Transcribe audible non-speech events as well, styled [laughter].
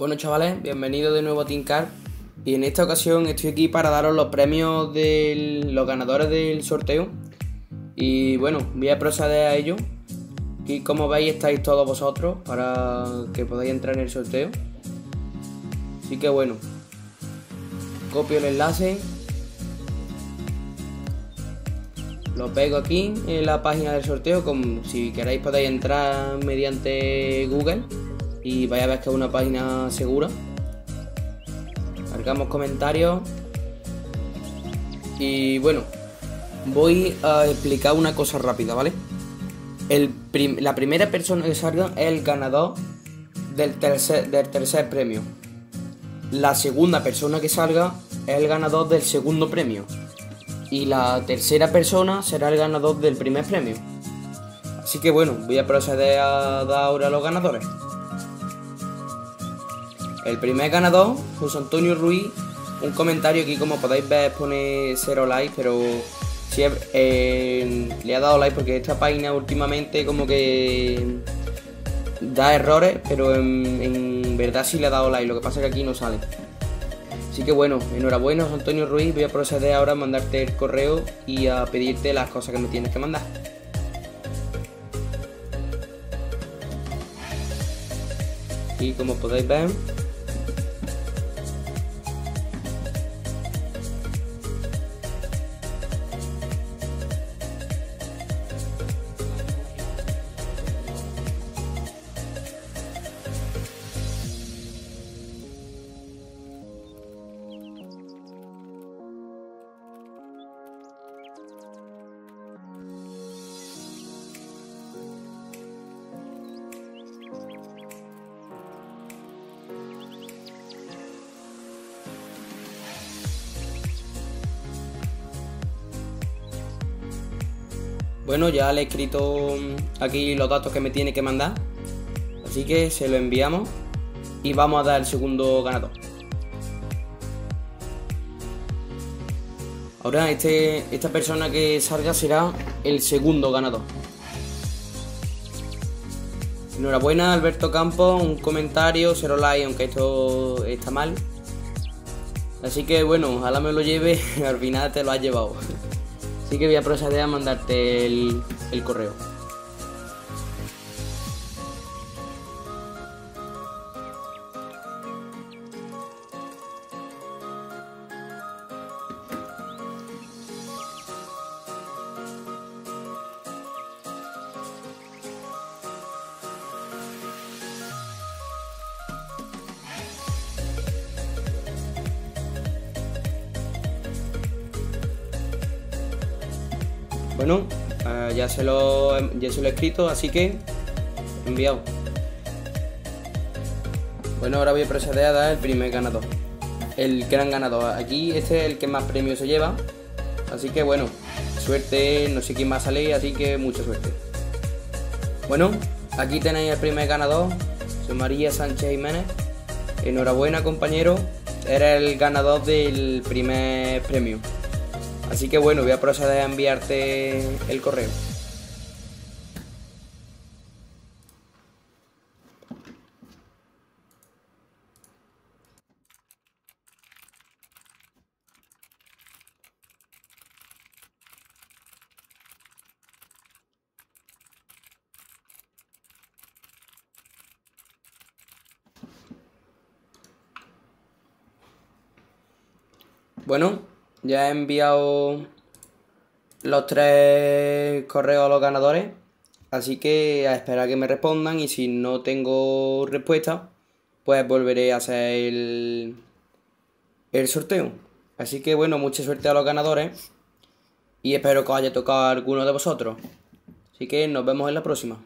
Bueno chavales, bienvenidos de nuevo a Tincar y en esta ocasión estoy aquí para daros los premios de los ganadores del sorteo. Y bueno, voy a proceder a ello. Y como veis estáis todos vosotros para que podáis entrar en el sorteo. Así que bueno, copio el enlace. Lo pego aquí en la página del sorteo como si queréis podéis entrar mediante Google y vaya a ver que es una página segura. Cargamos comentarios. Y bueno, voy a explicar una cosa rápida, ¿vale? El la primera persona que salga es el ganador del tercer, del tercer premio. La segunda persona que salga es el ganador del segundo premio. Y la tercera persona será el ganador del primer premio. Así que bueno, voy a proceder a dar ahora a los ganadores. El primer ganador, José Antonio Ruiz, un comentario aquí como podéis ver pone cero like, pero sí, eh, le ha dado like porque esta página últimamente como que da errores, pero en, verdad sí le ha dado like, lo que pasa es que aquí no sale. Así que bueno, enhorabuena Antonio Ruiz, voy a proceder ahora a mandarte el correo y a pedirte las cosas que me tienes que mandar. Y como podéis ver, Bueno, ya le he escrito mm, aquí los datos que me tiene que mandar. Así que se lo enviamos y vamos a dar el segundo ganador. Ahora este, esta persona que salga será el segundo ganador. Enhorabuena Alberto Campos, un comentario, cero like, aunque esto está mal. Así que bueno, ojalá me lo lleve, [laughs] al final te lo has llevado. Así que voy a proceder a mandarte el, el correo. Bueno, eh, ya, se lo, ya se lo he escrito, así que enviado. Bueno, ahora voy a proceder a dar el primer ganador. El gran ganador. Aquí este es el que más premios se lleva. Así que bueno, suerte, no sé quién a salir, así que mucha suerte. Bueno, aquí tenéis el primer ganador. Soy María Sánchez Jiménez. Enhorabuena compañero. Era el ganador del primer premio. Así que bueno, voy a proceder a enviarte el correo. Bueno, ya he enviado los tres correos a los ganadores. Así que a esperar que me respondan y si no tengo respuesta, pues volveré a hacer el, el sorteo. Así que bueno, mucha suerte a los ganadores y espero que os haya tocado alguno de vosotros. Así que nos vemos en la próxima.